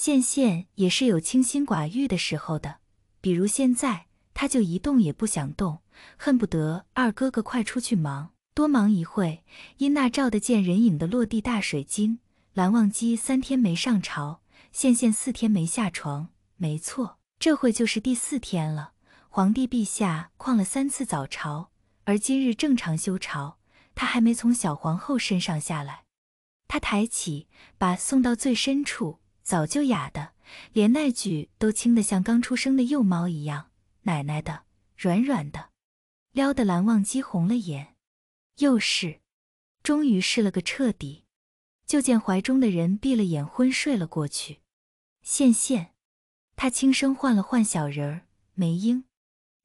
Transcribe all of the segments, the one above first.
羡羡也是有清心寡欲的时候的，比如现在，他就一动也不想动，恨不得二哥哥快出去忙，多忙一会。因那照得见人影的落地大水晶，蓝忘机三天没上朝，羡羡四天没下床。没错，这会就是第四天了。皇帝陛下旷了三次早朝，而今日正常休朝，他还没从小皇后身上下来。他抬起，把送到最深处。早就哑的，连那句都轻得像刚出生的幼猫一样。奶奶的，软软的，撩得蓝忘机红了眼。又是，终于试了个彻底。就见怀中的人闭了眼，昏睡了过去。羡羡，他轻声唤了唤小人儿梅英，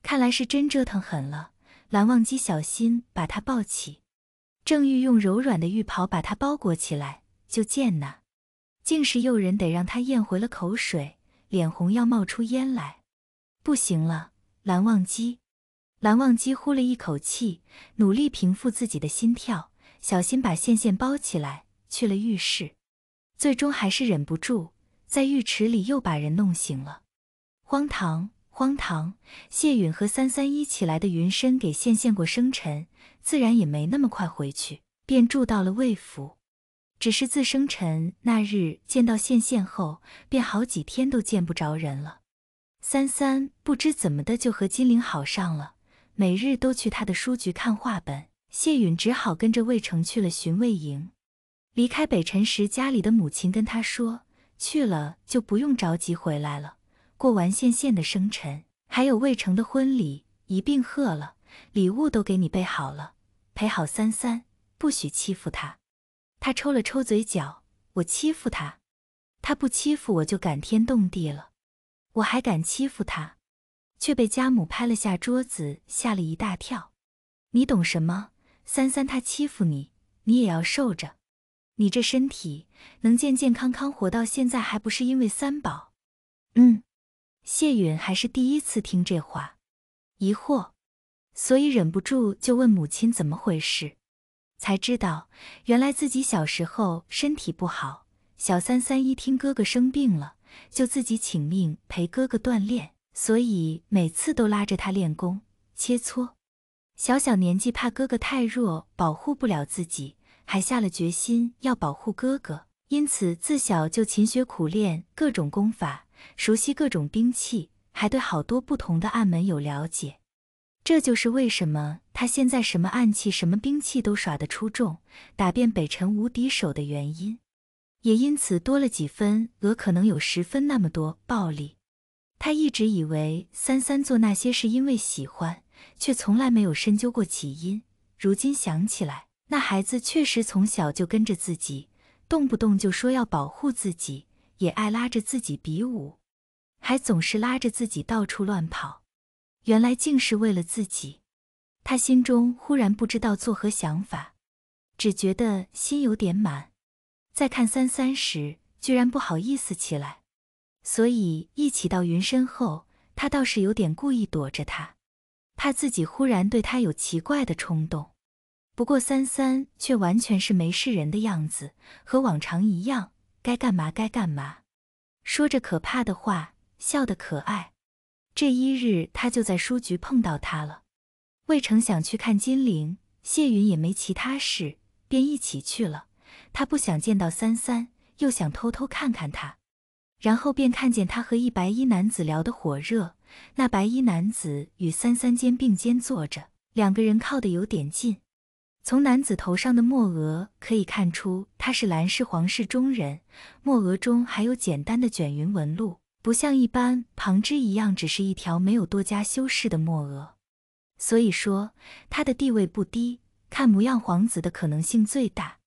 看来是真折腾狠了。蓝忘机小心把他抱起，正欲用柔软的浴袍把他包裹起来，就见那。竟是诱人，得让他咽回了口水，脸红要冒出烟来。不行了，蓝忘机，蓝忘机呼了一口气，努力平复自己的心跳，小心把线线包起来，去了浴室。最终还是忍不住，在浴池里又把人弄醒了。荒唐，荒唐！谢允和三三一起来的云深给线线过生辰，自然也没那么快回去，便住到了魏府。只是自生辰那日见到羡羡后，便好几天都见不着人了。三三不知怎么的就和金陵好上了，每日都去他的书局看画本。谢允只好跟着魏成去了寻魏营。离开北辰时，家里的母亲跟他说，去了就不用着急回来了。过完羡羡的生辰，还有魏成的婚礼，一并贺了，礼物都给你备好了，陪好三三，不许欺负他。他抽了抽嘴角，我欺负他，他不欺负我就感天动地了，我还敢欺负他，却被家母拍了下桌子，吓了一大跳。你懂什么？三三他欺负你，你也要受着。你这身体能健健康康活到现在，还不是因为三宝？嗯，谢允还是第一次听这话，疑惑，所以忍不住就问母亲怎么回事。才知道，原来自己小时候身体不好，小三三一听哥哥生病了，就自己请命陪哥哥锻炼，所以每次都拉着他练功切磋。小小年纪怕哥哥太弱，保护不了自己，还下了决心要保护哥哥，因此自小就勤学苦练各种功法，熟悉各种兵器，还对好多不同的暗门有了解。这就是为什么他现在什么暗器、什么兵器都耍得出众，打遍北辰无敌手的原因，也因此多了几分额，可能有十分那么多暴力。他一直以为三三做那些是因为喜欢，却从来没有深究过起因。如今想起来，那孩子确实从小就跟着自己，动不动就说要保护自己，也爱拉着自己比武，还总是拉着自己到处乱跑。原来竟是为了自己，他心中忽然不知道作何想法，只觉得心有点满。再看三三时，居然不好意思起来，所以一起到云身后，他倒是有点故意躲着他，怕自己忽然对他有奇怪的冲动。不过三三却完全是没事人的样子，和往常一样，该干嘛该干嘛，说着可怕的话，笑得可爱。这一日，他就在书局碰到他了。魏成想去看金陵，谢云也没其他事，便一起去了。他不想见到三三，又想偷偷看看他，然后便看见他和一白衣男子聊得火热。那白衣男子与三三肩并肩坐着，两个人靠得有点近。从男子头上的墨额可以看出，他是蓝氏皇室中人。墨额中还有简单的卷云纹路。不像一般旁枝一样，只是一条没有多加修饰的墨额，所以说他的地位不低，看模样皇子的可能性最大。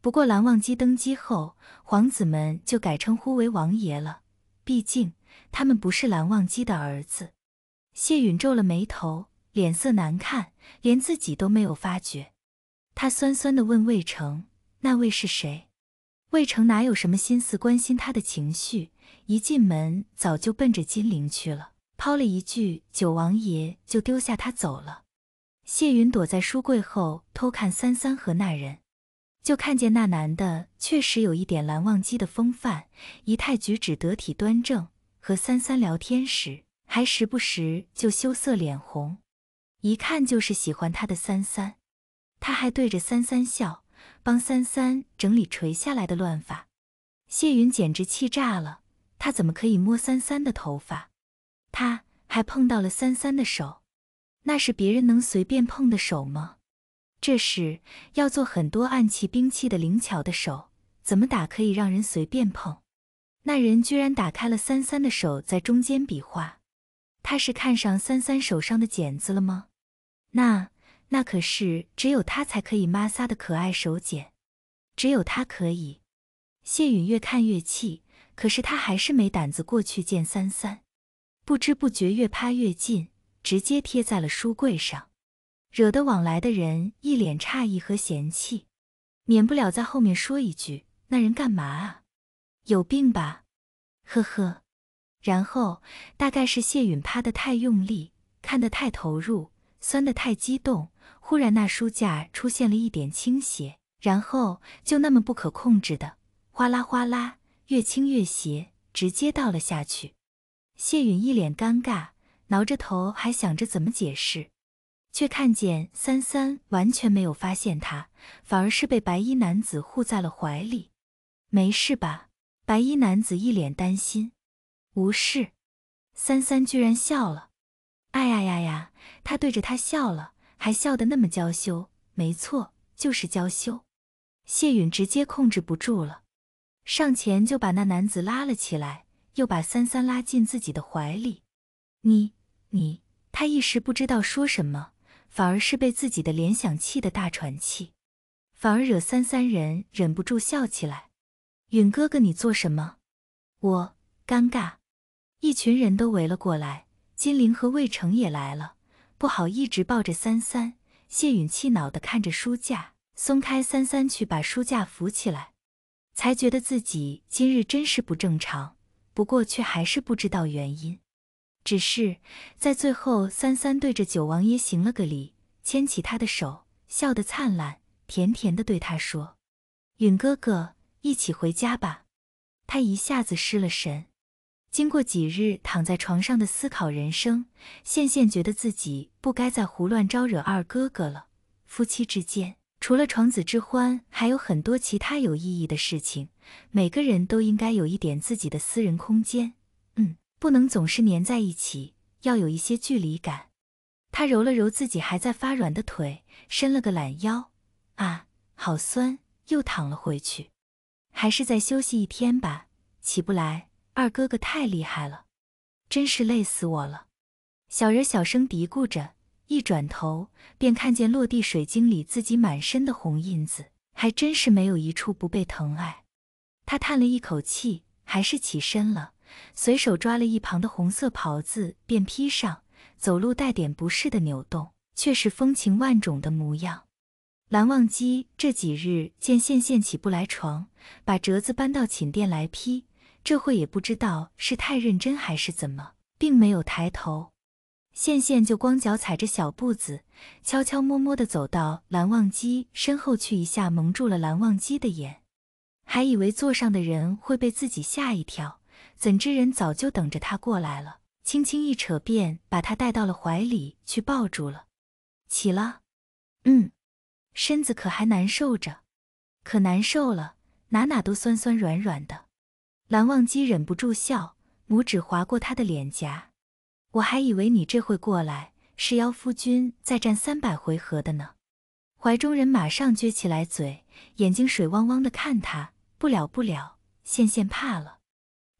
不过蓝忘机登基后，皇子们就改称呼为王爷了，毕竟他们不是蓝忘机的儿子。谢允皱了眉头，脸色难看，连自己都没有发觉。他酸酸地问魏成：“那位是谁？”魏成哪有什么心思关心他的情绪？一进门，早就奔着金陵去了，抛了一句“九王爷”，就丢下他走了。谢云躲在书柜后偷看三三和那人。就看见那男的确实有一点蓝忘机的风范，仪态举止得体端正，和三三聊天时还时不时就羞涩脸红，一看就是喜欢他的三三。他还对着三三笑，帮三三整理垂下来的乱发。谢云简直气炸了，他怎么可以摸三三的头发？他还碰到了三三的手，那是别人能随便碰的手吗？这是要做很多暗器兵器的灵巧的手，怎么打可以让人随便碰？那人居然打开了三三的手，在中间比划。他是看上三三手上的茧子了吗？那那可是只有他才可以抹撒的可爱手茧，只有他可以。谢允越看越气，可是他还是没胆子过去见三三。不知不觉越趴越近，直接贴在了书柜上。惹得往来的人一脸诧异和嫌弃，免不了在后面说一句：“那人干嘛啊？有病吧？”呵呵。然后大概是谢允趴得太用力，看得太投入，酸得太激动，忽然那书架出现了一点倾斜，然后就那么不可控制的哗啦哗啦，越倾越斜，直接倒了下去。谢允一脸尴尬，挠着头，还想着怎么解释。却看见三三完全没有发现他，反而是被白衣男子护在了怀里。没事吧？白衣男子一脸担心。无事。三三居然笑了。哎呀呀呀！他对着他笑了，还笑得那么娇羞。没错，就是娇羞。谢允直接控制不住了，上前就把那男子拉了起来，又把三三拉进自己的怀里。你你，他一时不知道说什么。反而是被自己的联想气得大喘气，反而惹三三人忍不住笑起来。允哥哥，你做什么？我尴尬。一群人都围了过来，金陵和魏成也来了，不好一直抱着三三。谢允气恼地看着书架，松开三三去把书架扶起来，才觉得自己今日真是不正常，不过却还是不知道原因。只是在最后，三三对着九王爷行了个礼，牵起他的手，笑得灿烂，甜甜的对他说：“允哥哥，一起回家吧。”他一下子失了神。经过几日躺在床上的思考人生，羡羡觉得自己不该再胡乱招惹二哥哥了。夫妻之间，除了床子之欢，还有很多其他有意义的事情。每个人都应该有一点自己的私人空间。嗯。不能总是粘在一起，要有一些距离感。他揉了揉自己还在发软的腿，伸了个懒腰，啊，好酸，又躺了回去。还是再休息一天吧，起不来。二哥哥太厉害了，真是累死我了。小人小声嘀咕着，一转头便看见落地水晶里自己满身的红印子，还真是没有一处不被疼爱。他叹了一口气，还是起身了。随手抓了一旁的红色袍子，便披上，走路带点不适的扭动，却是风情万种的模样。蓝忘机这几日见羡羡起不来床，把折子搬到寝殿来披，这会也不知道是太认真还是怎么，并没有抬头。羡羡就光脚踩着小步子，悄悄摸摸的走到蓝忘机身后去，一下蒙住了蓝忘机的眼，还以为座上的人会被自己吓一跳。怎知人早就等着他过来了，轻轻一扯，便把他带到了怀里去抱住了。起了，嗯，身子可还难受着？可难受了，哪哪都酸酸软软的。蓝忘机忍不住笑，拇指划过他的脸颊。我还以为你这会过来是邀夫君再战三百回合的呢。怀中人马上撅起来嘴，眼睛水汪汪的看他。不了不了，羡羡怕了。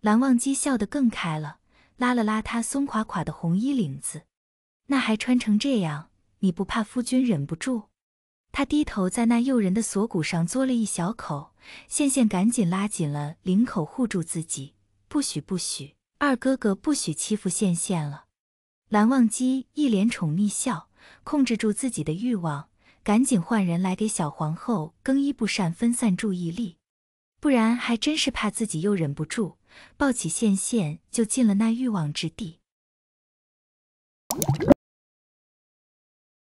蓝忘机笑得更开了，拉了拉他松垮垮的红衣领子，那还穿成这样，你不怕夫君忍不住？他低头在那诱人的锁骨上嘬了一小口，羡羡赶紧拉紧了领口护住自己，不许不许，二哥哥不许欺负羡羡了。蓝忘机一脸宠溺笑，控制住自己的欲望，赶紧换人来给小皇后更衣布扇，分散注意力，不然还真是怕自己又忍不住。抱起羡羡，就进了那欲望之地。